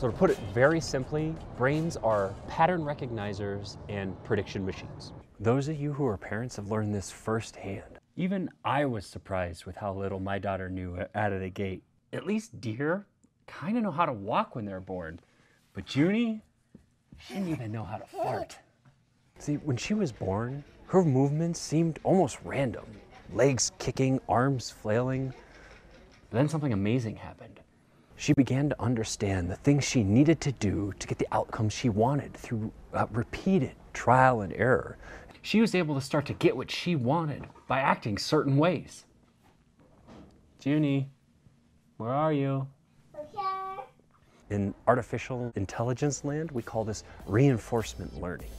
So to put it very simply, brains are pattern recognizers and prediction machines. Those of you who are parents have learned this firsthand. Even I was surprised with how little my daughter knew out of the gate. At least deer kind of know how to walk when they're born. But Junie, she didn't even know how to fart. See, when she was born, her movements seemed almost random. Legs kicking, arms flailing. But then something amazing happened. She began to understand the things she needed to do to get the outcomes she wanted through uh, repeated trial and error. She was able to start to get what she wanted by acting certain ways. Junie, where are you? In artificial intelligence land, we call this reinforcement learning.